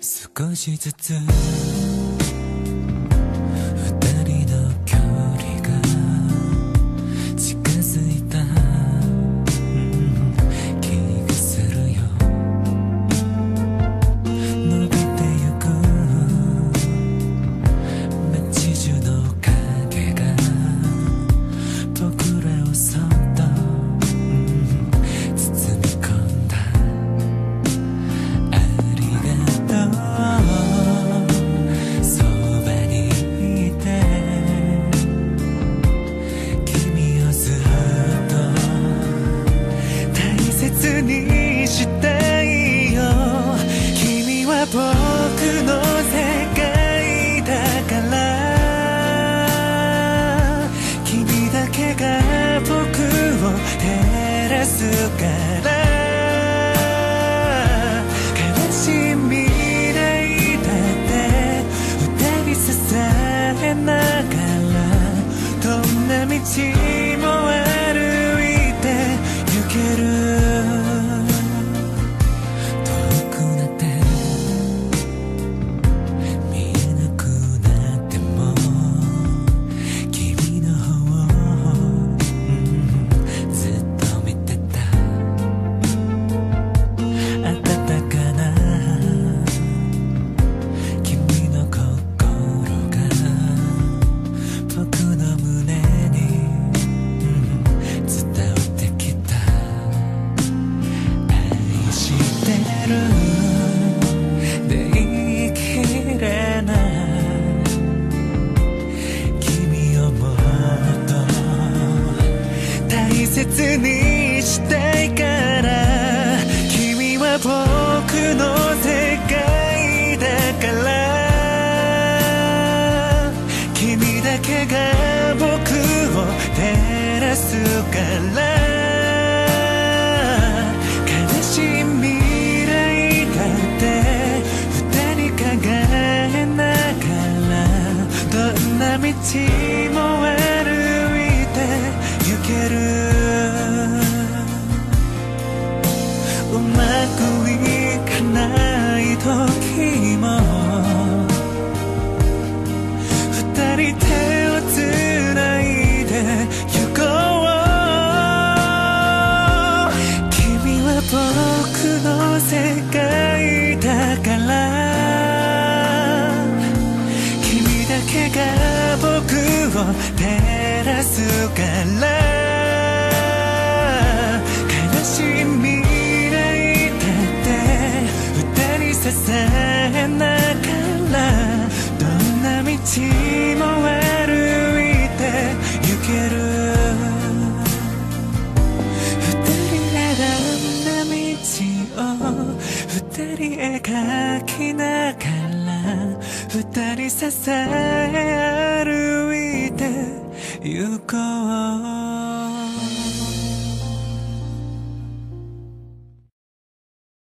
少しずつ。 숟가락 で言れない君をもっと大切にした。いから君は僕の世界だから。君だけが僕を照らすから。けが僕を照らすから。悲しみ未来だって二人支えながら。どんな道も歩いて行ける。二人ならんな道を二人描きながら。二人支え歩いて行こう。